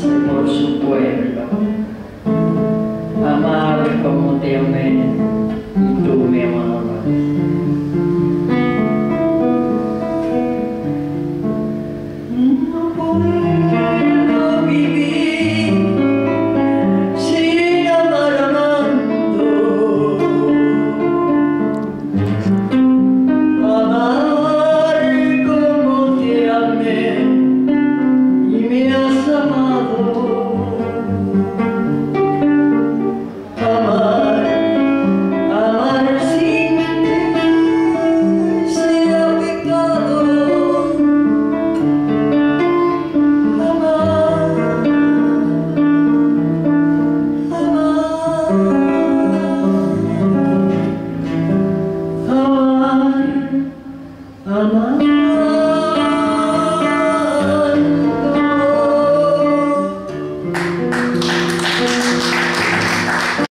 por su pueblo. Amar como te amé